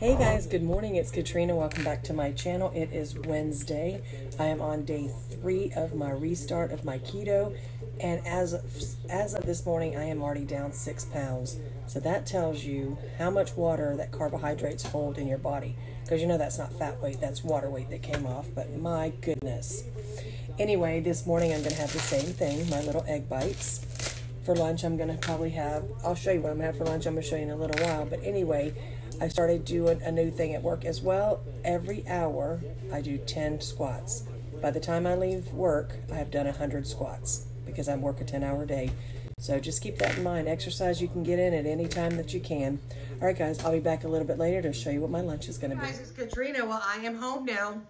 Hey guys, good morning. It's Catrina. Welcome back to my channel. It is Wednesday. I am on day three of my restart of my keto, and as of, as of this morning, I am already down six pounds. So that tells you how much water that carbohydrates hold in your body, because you know that's not fat weight, that's water weight that came off. But my goodness. Anyway, this morning I'm going to have the same thing, my little egg bites. For lunch, I'm going to probably have. I'll show you what I'm going to have for lunch. I'm going to show you in a little while. But anyway. I started doing a new thing at work as well. Every hour, I do 10 squats. By the time I leave work, I have done 100 squats because I work a 10 hour day. So just keep that in mind. Exercise you can get in at any time that you can. All right, guys, I'll be back a little bit later to show you what my lunch is going to be. Guys, it's Catrina. Well, I am home now.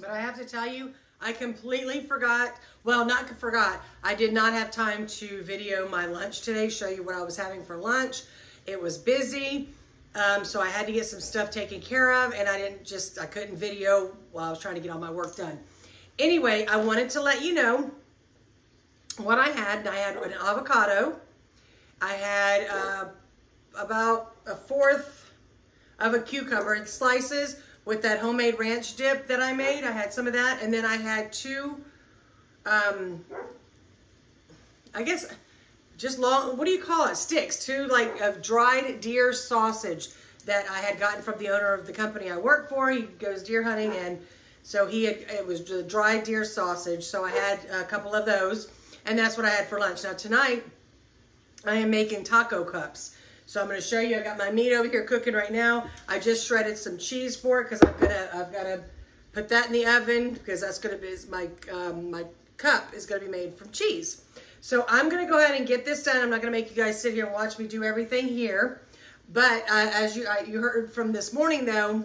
But I have to tell you, I completely forgot. Well, not forgot. I did not have time to video my lunch today, show you what I was having for lunch. It was busy. Um, so I had to get some stuff taken care of and I didn't just, I couldn't video while I was trying to get all my work done. Anyway, I wanted to let you know what I had. I had an avocado. I had uh, about a fourth of a cucumber in slices with that homemade ranch dip that I made. I had some of that. And then I had two, um, I guess, just long, what do you call it? Sticks, two like of dried deer sausage that I had gotten from the owner of the company I work for. He goes deer hunting and so he had, it was the dried deer sausage. So I had a couple of those and that's what I had for lunch. Now tonight I am making taco cups. So I'm going to show you, I got my meat over here cooking right now. I just shredded some cheese for it because I'm to, I've got to put that in the oven because that's going to be, my, um, my cup is going to be made from cheese. So I'm going to go ahead and get this done. I'm not going to make you guys sit here and watch me do everything here. But uh, as you, uh, you heard from this morning, though,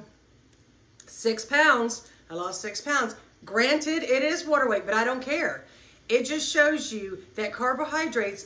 six pounds. I lost six pounds. Granted, it is water weight, but I don't care. It just shows you that carbohydrates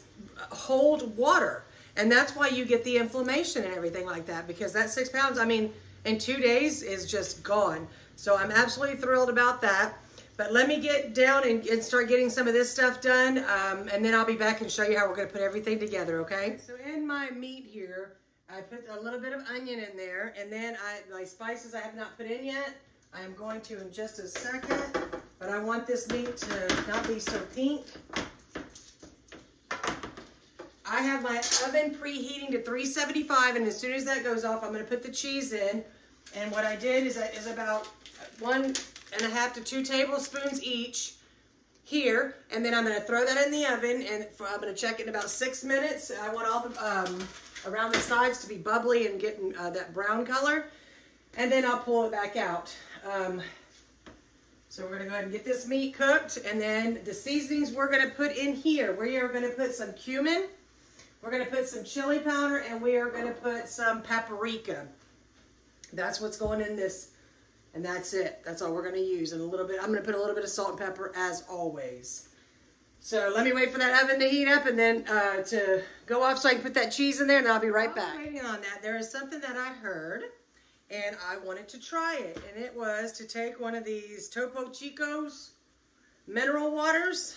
hold water. And that's why you get the inflammation and everything like that. Because that six pounds, I mean, in two days is just gone. So I'm absolutely thrilled about that. But let me get down and, and start getting some of this stuff done, um, and then I'll be back and show you how we're going to put everything together, okay? So in my meat here, I put a little bit of onion in there, and then I my spices I have not put in yet. I am going to in just a second, but I want this meat to not be so pink. I have my oven preheating to 375, and as soon as that goes off, I'm going to put the cheese in. And what I did is, is about one and a half to two tablespoons each here. And then I'm going to throw that in the oven and I'm going to check it in about six minutes. I want all the, um, around the sides to be bubbly and getting uh, that brown color. And then I'll pull it back out. Um, so we're going to go ahead and get this meat cooked. And then the seasonings we're going to put in here. We are going to put some cumin. We're going to put some chili powder. And we are going to put some paprika. That's what's going in this and that's it. That's all we're going to use. And a little bit, I'm going to put a little bit of salt and pepper as always. So let me wait for that oven to heat up and then uh, to go off so I can put that cheese in there and I'll be right back. Waiting on that, there is something that I heard and I wanted to try it. And it was to take one of these Topo Chicos mineral waters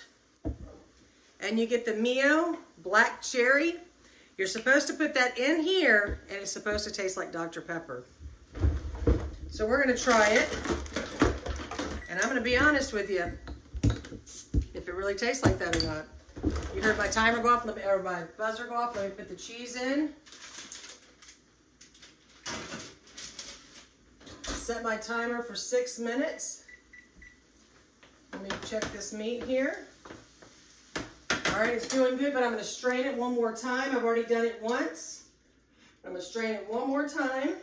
and you get the Mio Black Cherry. You're supposed to put that in here and it's supposed to taste like Dr. Pepper. So we're going to try it. And I'm going to be honest with you, if it really tastes like that or not. You heard my timer go off, let me, or my buzzer go off. Let me put the cheese in. Set my timer for six minutes. Let me check this meat here. All right, it's doing good, but I'm going to strain it one more time. I've already done it once. I'm going to strain it one more time.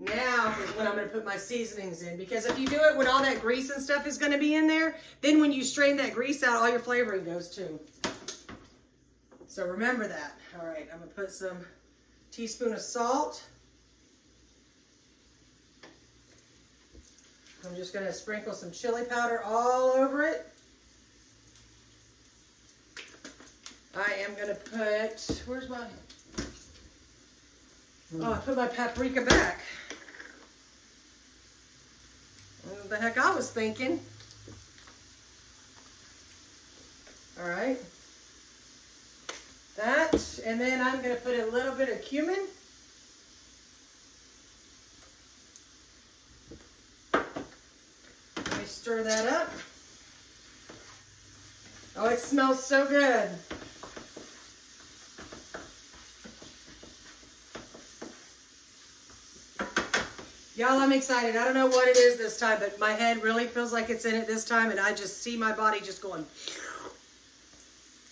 Now is when I'm going to put my seasonings in. Because if you do it when all that grease and stuff is going to be in there, then when you strain that grease out, all your flavoring goes too. So remember that. All right, I'm going to put some teaspoon of salt. I'm just going to sprinkle some chili powder all over it. I am going to put, where's my, oh, I put my paprika back What the heck I was thinking. All right. that. And then I'm going to put a little bit of cumin. Let me stir that up. Oh, it smells so good. Y'all, I'm excited. I don't know what it is this time, but my head really feels like it's in it this time, and I just see my body just going.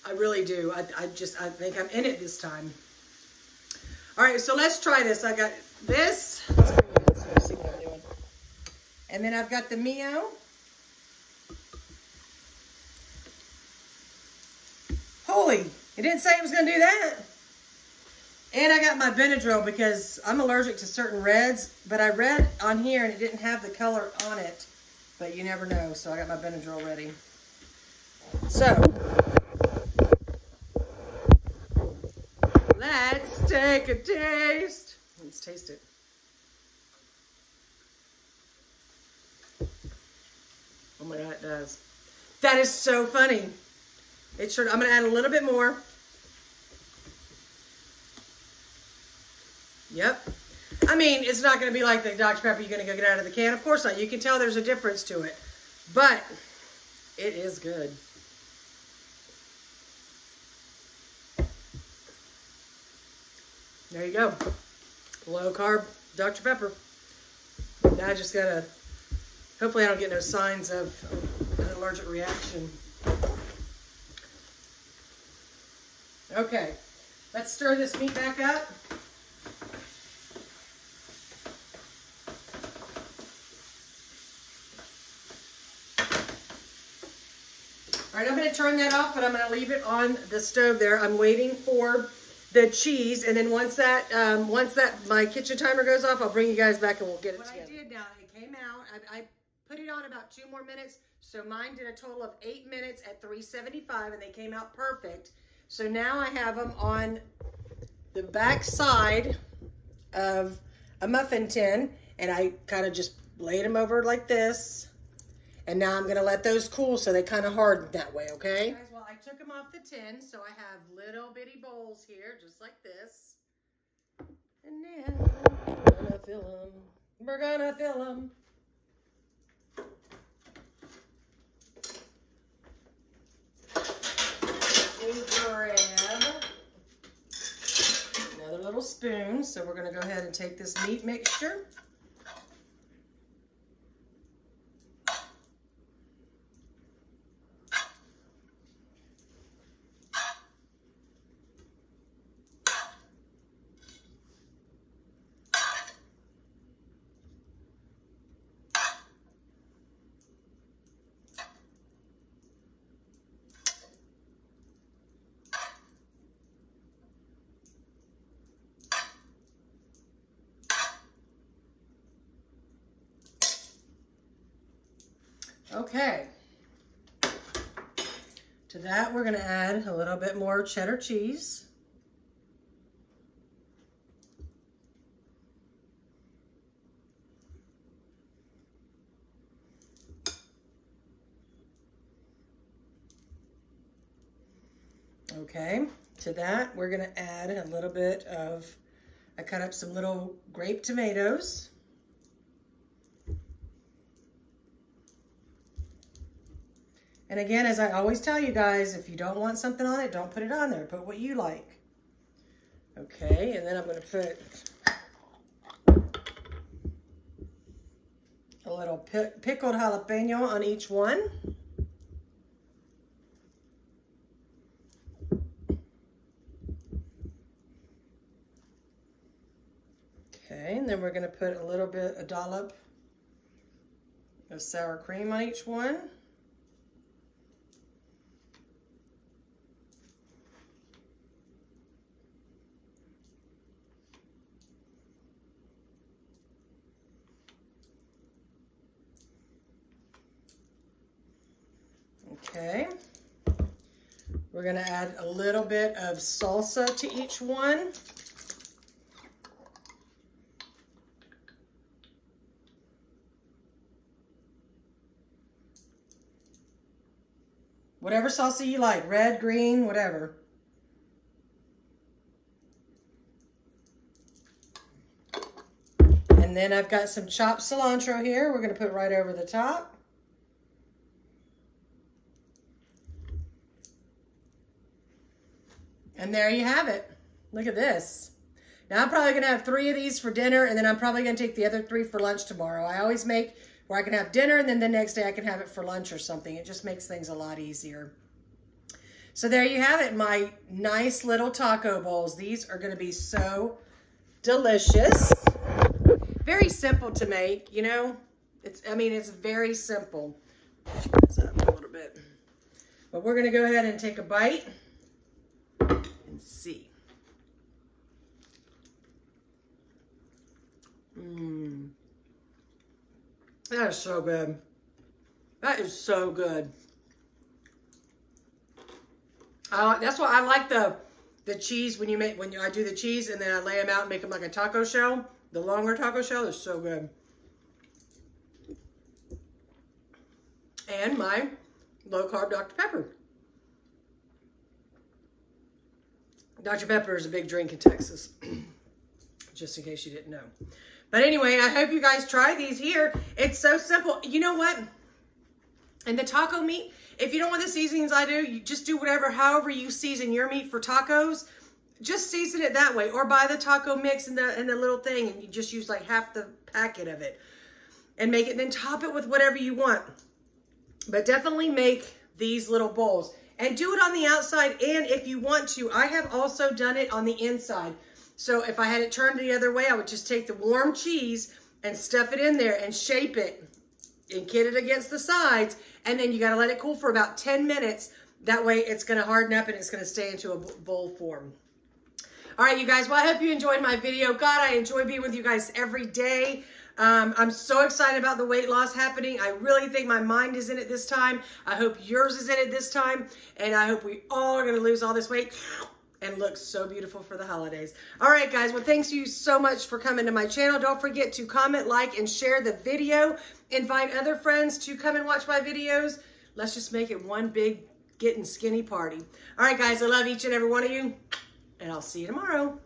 I really do. I, I just, I think I'm in it this time. All right, so let's try this. I got this. And then I've got the Mio. Holy, it didn't say it was going to do that. And I got my Benadryl because I'm allergic to certain reds, but I read on here and it didn't have the color on it, but you never know. So I got my Benadryl ready. So, let's take a taste. Let's taste it. Oh my God, it does. That is so funny. It sure, I'm gonna add a little bit more. Yep. I mean, it's not going to be like the Dr. Pepper you're going to go get out of the can. Of course not. You can tell there's a difference to it. But it is good. There you go. Low carb Dr. Pepper. Now I just got to, hopefully I don't get no signs of an allergic reaction. Okay, let's stir this meat back up. All right, I'm going to turn that off, but I'm going to leave it on the stove there. I'm waiting for the cheese, and then once that um, once that my kitchen timer goes off, I'll bring you guys back and we'll get it what together. What I did now, it came out. I, I put it on about two more minutes, so mine did a total of eight minutes at 375, and they came out perfect. So now I have them on the back side of a muffin tin, and I kind of just laid them over like this and now I'm going to let those cool so they kind of harden that way, okay? Guys, well, I took them off the tin, so I have little bitty bowls here, just like this. And now we're to fill them. We're to fill them. Grab another little spoon. So we're going to go ahead and take this meat mixture. Okay. To that, we're going to add a little bit more cheddar cheese. Okay, to that, we're going to add a little bit of, I cut up some little grape tomatoes. And again, as I always tell you guys, if you don't want something on it, don't put it on there. Put what you like. Okay, and then I'm going to put a little pickled jalapeno on each one. Okay, and then we're going to put a little bit, a dollop of sour cream on each one. Okay. We're gonna add a little bit of salsa to each one. Whatever salsa you like, red, green, whatever. And then I've got some chopped cilantro here we're gonna put right over the top. And there you have it. Look at this. Now I'm probably going to have three of these for dinner and then I'm probably going to take the other three for lunch tomorrow. I always make where I can have dinner and then the next day I can have it for lunch or something. It just makes things a lot easier. So there you have it, my nice little taco bowls. These are going to be so delicious. Very simple to make, you know. It's, I mean, it's very simple. This up a little bit. But we're going to go ahead and take a bite and see. Mmm. That is so good. That is so good. Uh, that's why I like the the cheese when you make when you, I do the cheese and then I lay them out and make them like a taco shell. The longer taco shell is so good. And my low carb Dr. Pepper. Dr. Pepper is a big drink in Texas, just in case you didn't know. But anyway, I hope you guys try these here. It's so simple. You know what? And the taco meat, if you don't want the seasonings I do, you just do whatever, however you season your meat for tacos. Just season it that way. Or buy the taco mix in the, in the little thing and you just use like half the packet of it. And make it, then top it with whatever you want. But definitely make these little bowls. And do it on the outside and if you want to, I have also done it on the inside. So if I had it turned the other way, I would just take the warm cheese and stuff it in there and shape it and kit it against the sides. And then you got to let it cool for about 10 minutes. That way it's going to harden up and it's going to stay into a bowl form. All right, you guys. Well, I hope you enjoyed my video. God, I enjoy being with you guys every day. Um, I'm so excited about the weight loss happening. I really think my mind is in it this time. I hope yours is in it this time. And I hope we all are going to lose all this weight and looks so beautiful for the holidays. All right, guys. Well, thanks you so much for coming to my channel. Don't forget to comment, like, and share the video. Invite other friends to come and watch my videos. Let's just make it one big getting skinny party. All right, guys. I love each and every one of you, and I'll see you tomorrow.